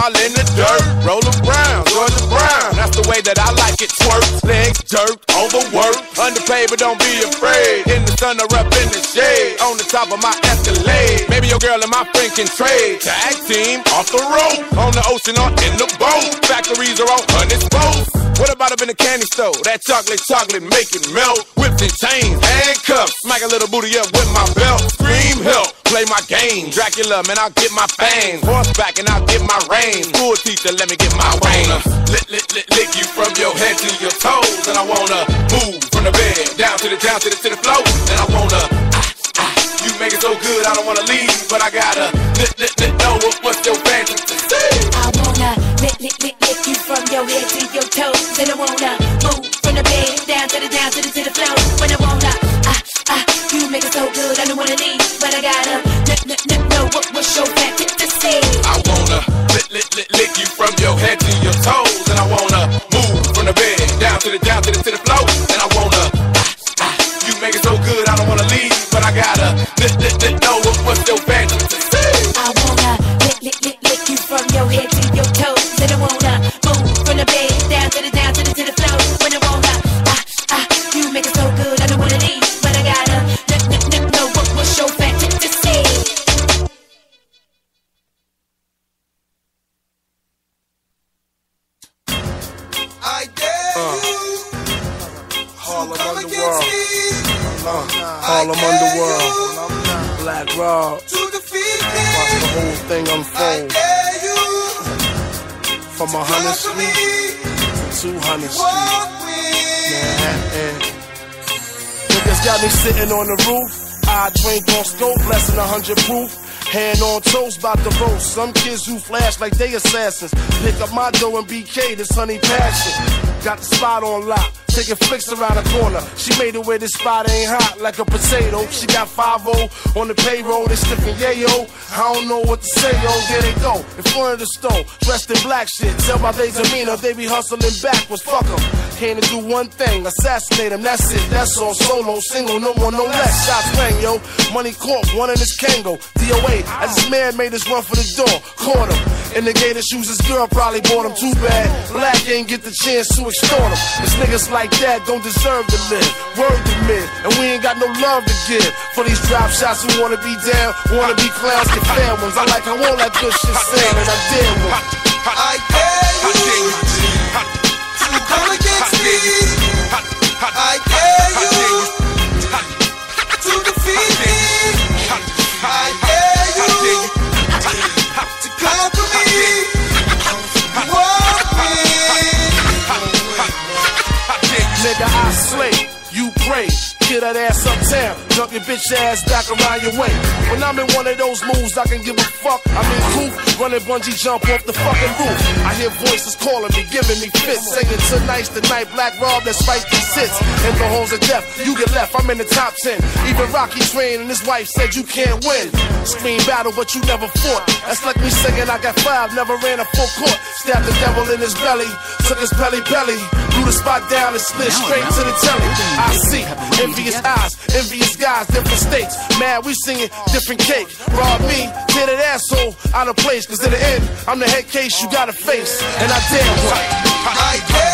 all in the dirt. Rolling brown, Georgia Brown. That's the way that I like it. Twerk, legs, dirt, overwork. Underpaid, but don't be afraid. In the sun or up in the shade. On the top of my Escalade. Maybe your girl and my friend can trade. Tag team, off the road. On the ocean or in the boat. Factories are on hundreds boats. What about up in the candy store? That chocolate, chocolate, make it melt. Whipped and chains, handcuffs. Smack a little booty up with my belt. Scream help, play my game. Dracula, man, I'll get my fangs. Horseback and I'll get my reins. School teacher, let me get my reins. Lick, lick, lick, lick you from your head to your toes. And I wanna move from the bed down to the down to the to the floor. And I wanna ah, ah, you make it so good, I don't wanna leave, but I gotta lick, lick, lick, And I wanna move from the bed down to the down to the to the floor. When I wanna ah ah, you make it so good, I don't wanna leave, but I gotta lick, lick, lick, know what, what's your fantasy. I wanna lick, lick, lick, lick you from your head to your toes, and I wanna move from the bed down to the down to the to the floor, and I wanna ah, ah, you make it so good, I don't wanna leave, but I gotta lick, lick, lick, know what, what's your fantasy. 200 sweet. 200 sweet. Niggas got me sitting on the roof. I drink on scope, less than 100 proof. Hand on toes, bout to roast. Some kids who flash like they assassins. Pick up my dough and BK, this honey passion. Got the spot on lock. Taking flicks around the corner. She made it where this spot ain't hot like a potato. She got 5 on the payroll. They sniffing yayo. I don't know what to say, yo. There they go. In front of the store. Dressed in black shit. Tell by they demeanor. They be hustling backwards. Fuck them. Came to do one thing. Assassinate them. That's it. That's all. Solo, single. No more, no less. Shots rang, yo. Money caught. One in his Kango. DOA. As this man made his run for the door. Caught him. In the gator shoes, his girl probably bought him too bad. Black ain't get the chance to extort him. It's niggas like that don't deserve to live. Word to mid, and we ain't got no love to give. For these drop shots who wanna be down, wanna be clowns, get fair ones. I like how all that good shit sound, and I dare one. I dare you. That ass uptown, dump your bitch ass back around your way. When I'm in one of those moves, I can give a fuck. I'm in coop, running bungee jump off the fucking roof. I hear voices calling me, giving me fits, saying tonight's the night. Black Rob, let's fight these hits. In the halls of death, you get left. I'm in the top ten. Even Rocky Train and his wife said you can't win. Scream battle, but you never fought. That's like me saying I got five, never ran a full court. Stabbed the devil in his belly, took his belly belly, blew the spot down and slid straight to the telly. I see envious eyes, envious guys, different states. Mad, we singing different cake. Rob me, tear that asshole out of place. Cause in the end, I'm the head case you gotta face. And I dare what? I dare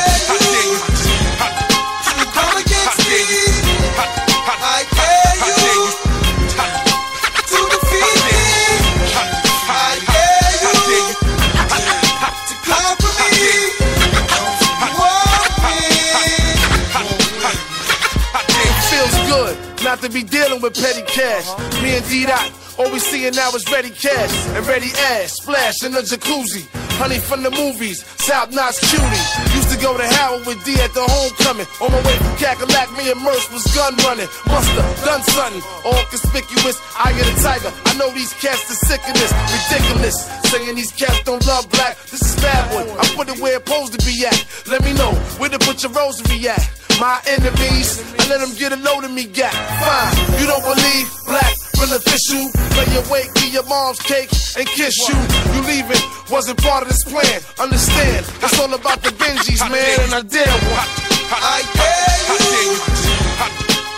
be dealing with petty cash. Me and D-Dot, all we seeing now is ready cash and ready ass. Splash in the jacuzzi. Honey from the movies, South Notch cutie. Used to go to Howard with D at the homecoming. On my way from Cackalack, me and Merce was gun running. Musta, done something. All conspicuous, I of the tiger. I know these cats are sick of this. Ridiculous. Saying these cats don't love black. This is bad boy. I put it where it's supposed to be at. Let me know where to put your rosary at my enemies. I let them get a load of me, yeah. Fine, you don't believe black, real official. Lay your awake, get your mom's cake and kiss you. You leaving, wasn't part of this plan. Understand, it's all about the Benjis, man, and I dare one. I dare you.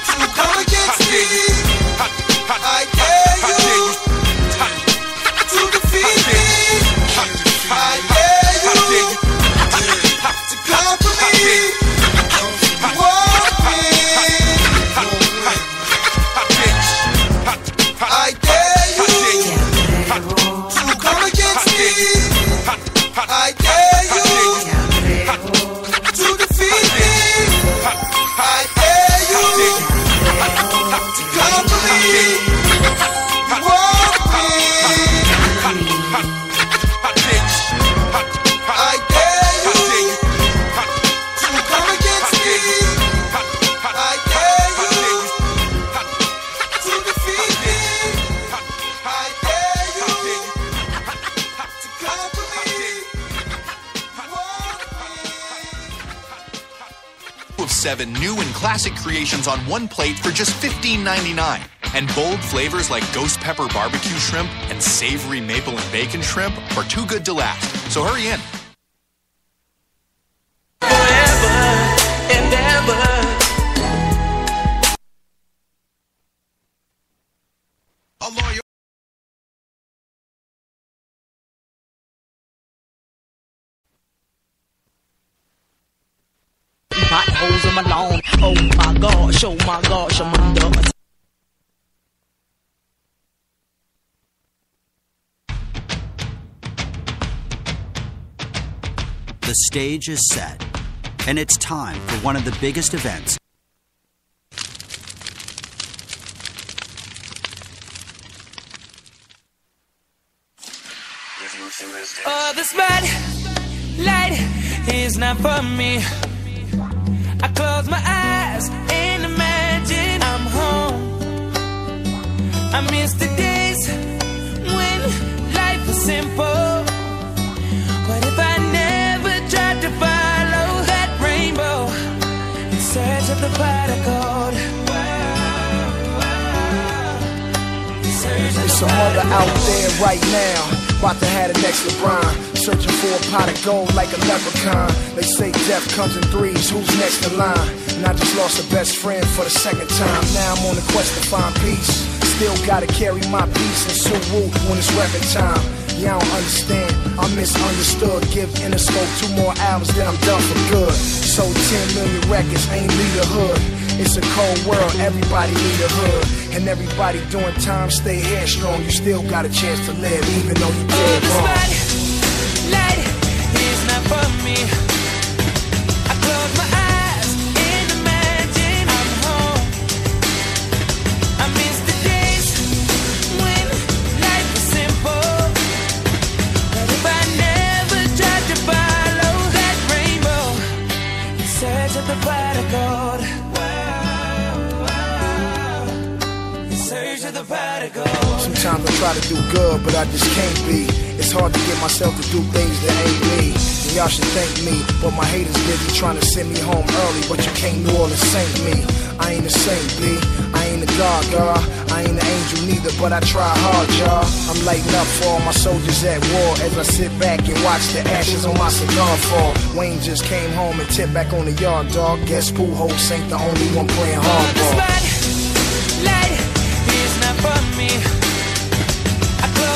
To come against me. I dare you. to defeat me. I dare you to come for me. Seven new and classic creations on one plate for just $15.99. And bold flavors like ghost pepper barbecue shrimp and savory maple and bacon shrimp are too good to last. So hurry in. Potholes in my lawn. Oh my gosh, oh my gosh, I'm under. The stage is set, and it's time for one of the biggest events Oh, the spotlight is not for me. I close my eyes and imagine I'm home. I miss the days when life was simple. What if I never tried to follow that rainbow in search of the pot of gold? In search of There's the some pot other out there right now. About to have the next LeBron. Searching for a pot of gold like a leprechaun. They say death comes in threes. Who's next in line? And I just lost a best friend for the second time. Now I'm on the quest to find peace. Still gotta carry my peace and Suwu when it's weapon time. I don't understand. I'm misunderstood. Give Interscope two more albums, then I'm done for good. Sold 10 million records, ain't lead a hood. It's a cold world, everybody need a hood. And everybody doing time, stay headstrong. You still got a chance to live, even though you dead the wrong. spotlight is not for me. Sometimes I try to do good, but I just can't be. It's hard to get myself to do things that ain't me. And y'all should thank me, but my haters busy trying to send me home early. But you can't New Orleans saint me. I ain't a saint, B. I ain't a god, God. I ain't an angel neither, but I try hard, y'all. I'm lighting up for all my soldiers at war as I sit back and watch the ashes on my cigar fall. Wayne just came home and tipped back on the yard, dog. Guess Pujols ain't the only one playing hardball. spotlight is not for me.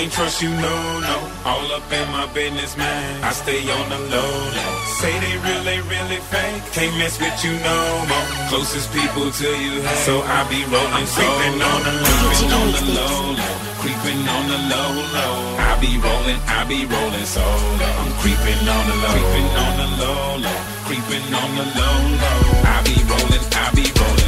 can't trust you, no, no. All up in my business, man. I stay on the low, low. Say they really, really fake. Can't mess with you no more. Closest people to you, hey. so I be rolling, creeping on the low, creeping on the low, low. Creeping on the low, low. I be rolling, I be rolling solo. I'm creeping on the low, creeping on the low, low. Creeping on the low, low. I be rolling, I be rolling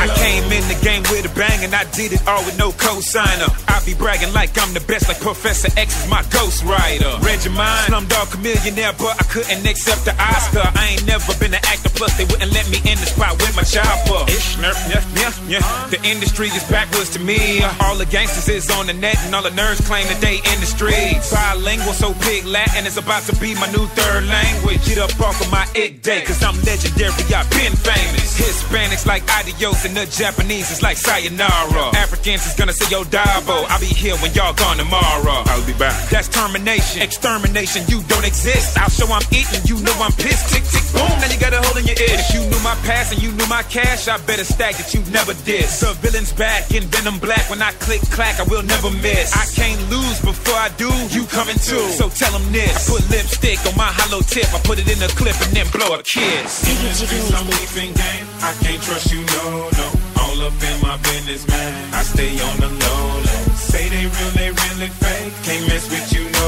I came in the game with a bang and I did it all with no cosigner. I be bragging like I'm the best, like Professor X is my ghostwriter. Read your mind, Slumdog millionaire, but I couldn't accept the Oscar. I ain't never been an plus they wouldn't let me in the spot with my chopper. Ish, nerf, yeah, yeah, yeah. The industry is backwards to me. Uh, all the gangsters is on the net, and all the nerds claim that they in the streets. Bilingual, so big Latin is about to be my new third language. Get up off of my ick day, cause I'm legendary, I've been famous. Hispanics like adios, and the Japanese is like sayonara. Africans is gonna say yo dabo. I'll be here when y'all gone tomorrow. I'll be back. That's termination, extermination. You don't exist. I'll show I'm eating. You know I'm pissed. Tick tick boom. Now you got a hole in your ear. If you knew my past and you knew my cash, I better stack that you never did. The villain's back in Venom Black. When I click clack, I will never miss. I can't lose before I do. You coming too. So tell them this. I put lipstick on my hollow tip. I put it in a clip and then blow a kiss. In the streets, I'm peeping game. I can't trust you, no, no. All up in my business, man. I stay on the low, low. Say they real, they really fake. Can't mess with you no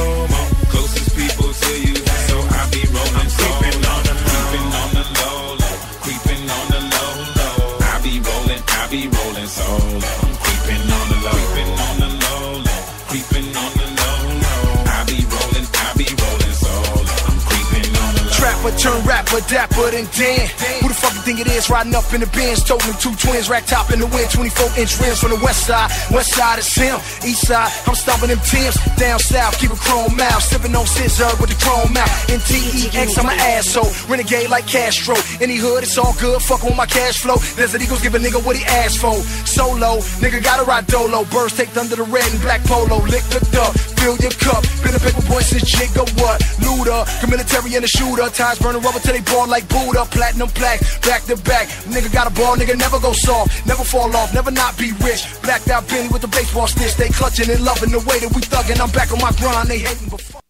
turn rapper, dapper than Dan. Who the fuck you think it is riding up in the Benz? Toting two twins, rack top in the wind, 24 inch rims from the west side. West side is him, east side, I'm stomping them Tims. Down south, keep a chrome mouth, sipping on scissor with the chrome mouth. In TEX, I'm an asshole, renegade like Castro. Any hood, it's all good, fuck with my cash flow. Desert Eagles give a nigga what he asked for. Solo, nigga gotta ride dolo. Birds take under the red and black polo. Lick the duck, fill your cup. Been a paper boy since jigga what? Luda, the military and the shooter. Ties burning rubber till they ball like Buddha. Platinum black, back to back. Nigga got a ball, nigga never go soft. Never fall off, never not be rich. Blacked out Benny with the baseball stick. They clutching and loving the way that we thuggin'. I'm back on my grind, they hating before.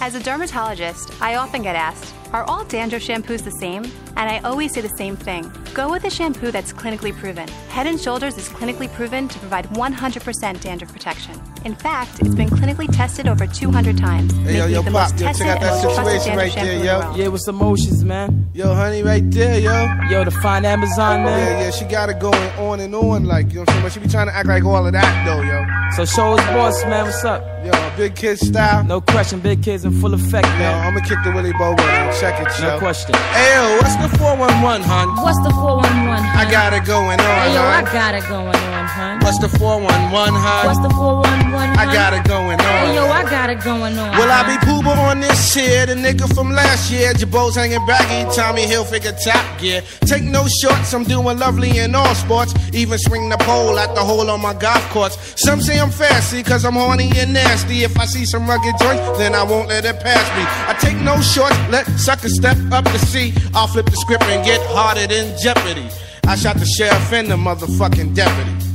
As a dermatologist, I often get asked, are all dandruff shampoos the same? And I always say the same thing. Go with a shampoo that's clinically proven. Head and Shoulders is clinically proven to provide 100% dandruff protection. In fact, it's been clinically tested over 200 times, Hey, yo, making yo, it the Pop, most yo, tested check out that situation right there, in the yo. Yeah, what's the motions, man? Yo, honey, right there, yo. Yo, the fine Amazon, man. Yeah, yeah, she got it going on and on, like, you know what I'm saying? But she be trying to act like all of that, though, yo. So show us boss, man. What's up? Yo, big kid style. No question, big kids in full effect, Yo, man. I'ma kick the Willie Bow and check it, yo. No question. Hey, yo, what's the 411, hun? What's the 411, hun? I got it going on, Hey, yo, I got it going on, hun. What's the 411, hun? What's the 411, hun? I got it going on. Hey, yo, I got it going on. Will I be Puba on this here? The nigga from last year. Girbauds hanging baggy. Tommy Hilfiger top gear. Take no shorts. I'm doing lovely in all sports. Even swing the pole at the hole on my golf course. Some say I'm fancy cause I'm horny and nasty. If I see some rugged joints, then I won't let it pass me. I take no shorts. Let suckers step up to see. I'll flip the script and get harder than Jeopardy. I shot the sheriff and the motherfucking deputy.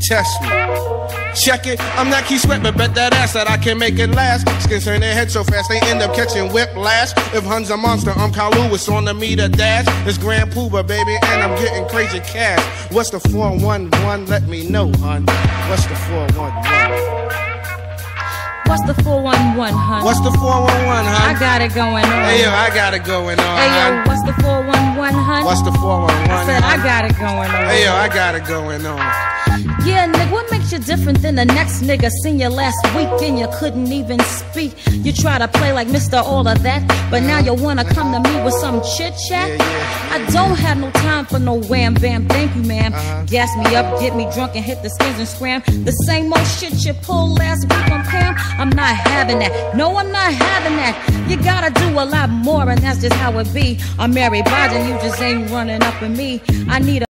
Test me. Check it, I'm not Keith Sweat, but bet that ass that I can make it last. Skins turn their head so fast they end up catching whiplash. If Hun's a monster, I'm Carl Lewis on the meter dash. It's Grand Puba, baby, and I'm getting crazy cash. What's the 411? Let me know, hun. What's the 411? What's the 411, hun? What's the 411, hun? I got it going on. Hey, yo, I got it going on, Hey, yo, hun. what's the 411, hun? What's the 411? I said, I got it going on. Hey, yo, I got it going on. Yeah, nigga, what makes you different than the next nigga? Seen you last week and you couldn't even speak. You try to play like Mr. All of that, but now you wanna come to me with some chit chat? I don't have no time for no wham bam, thank you, ma'am. Uh-huh. Gas me up, get me drunk, and hit the skins and scram. The same old shit you pulled last week on Pam. I'm not having that. No, I'm not having that. You gotta do a lot more, and that's just how it be. I'm Mary J. Blige, you just ain't running up in me. I need a